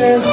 Christian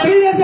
Tírese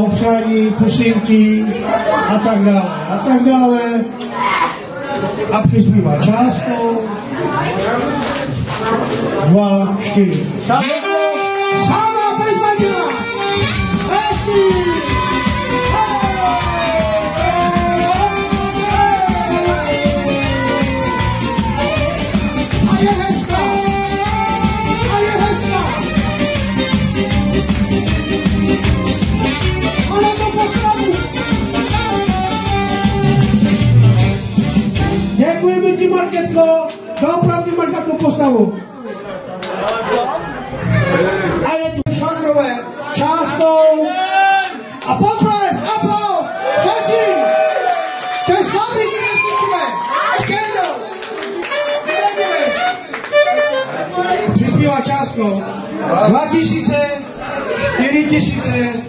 popřání, pusinky a tak dále a tak dále. A přispívá částkou. Dva, čtyři. Sám! Sám! Marketko doopravdy máš takovou postavu. A je tu Švangrové částou. a potlesk, aplaus, předtím. To je slavný kresničové. Ještě jednou. Přispívá částkou. 2000, 4000,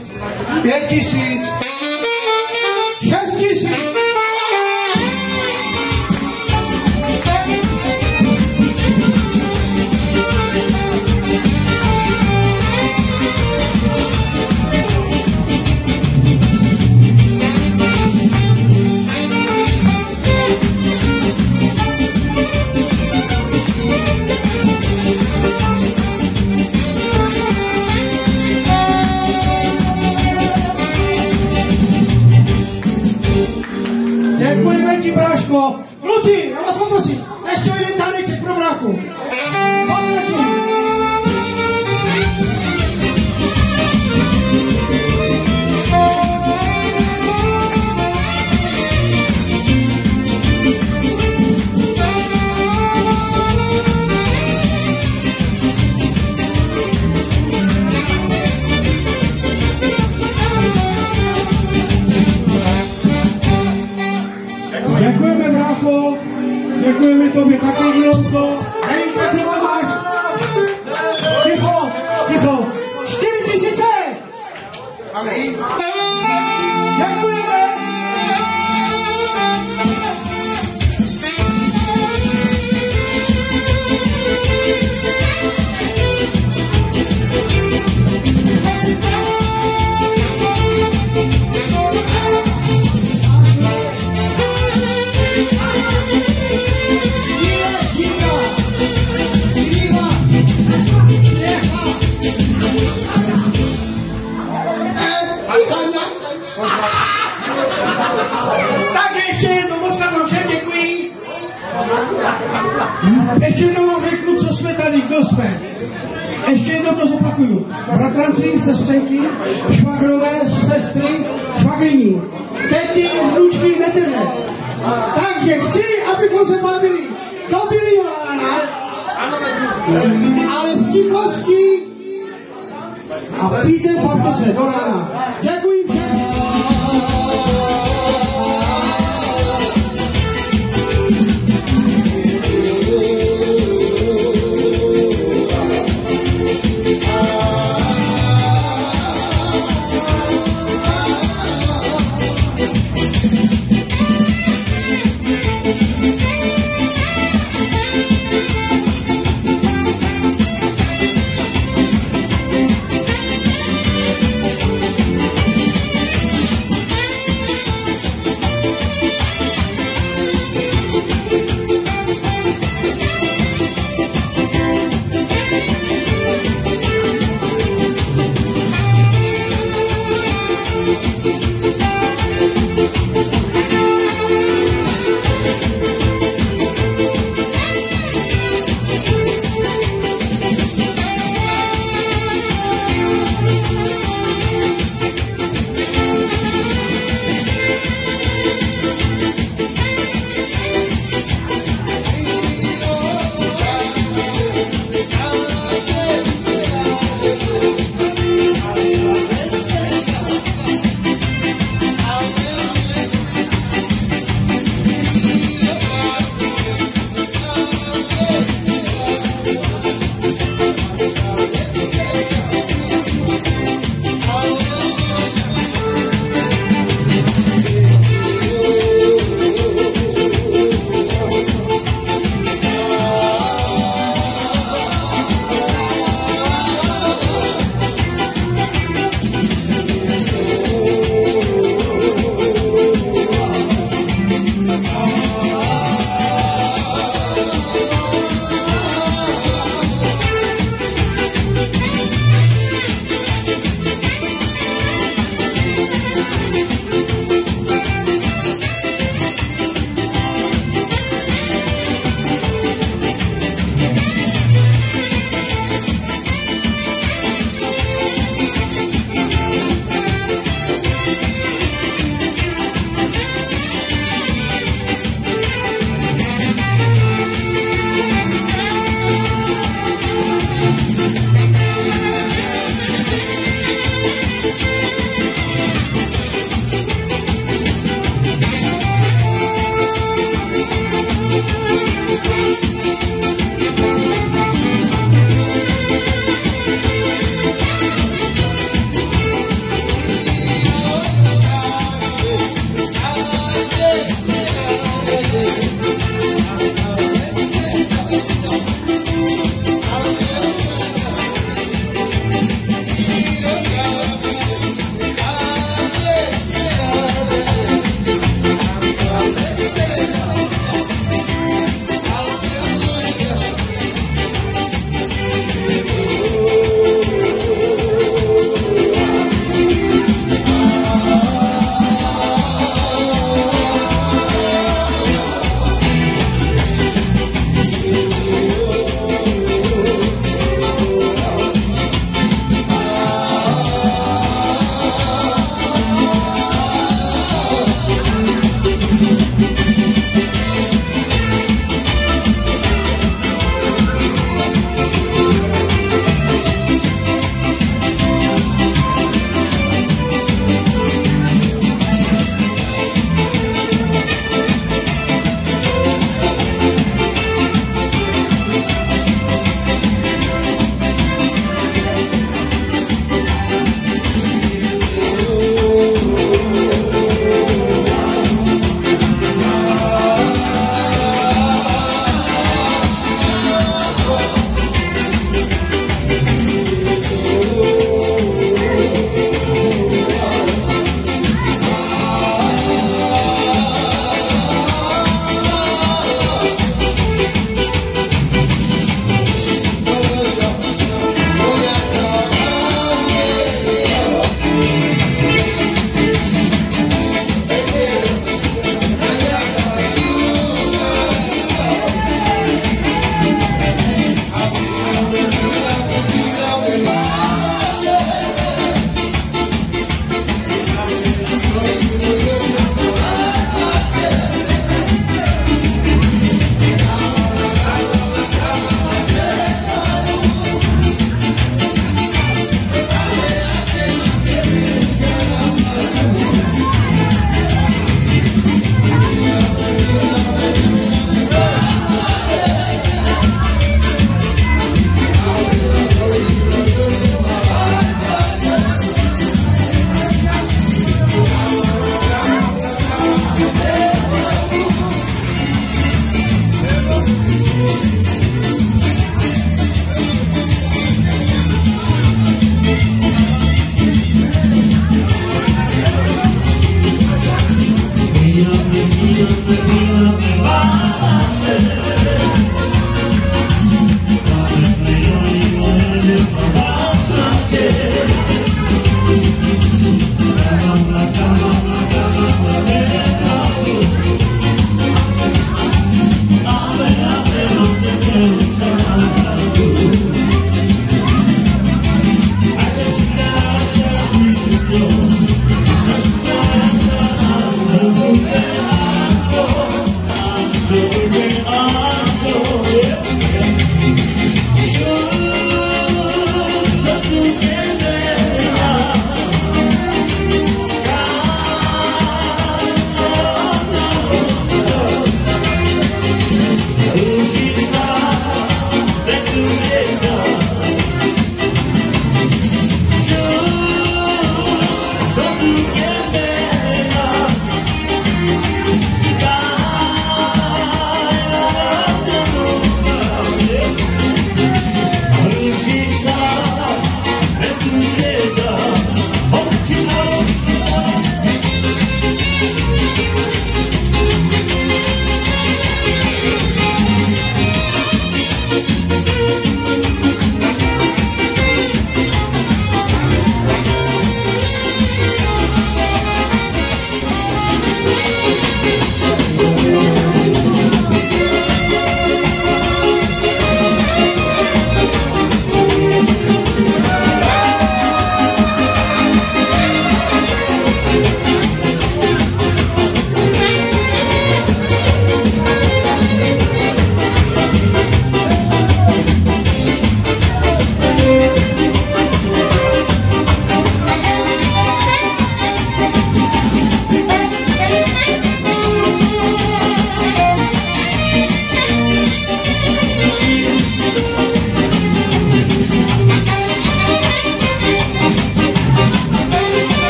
5000,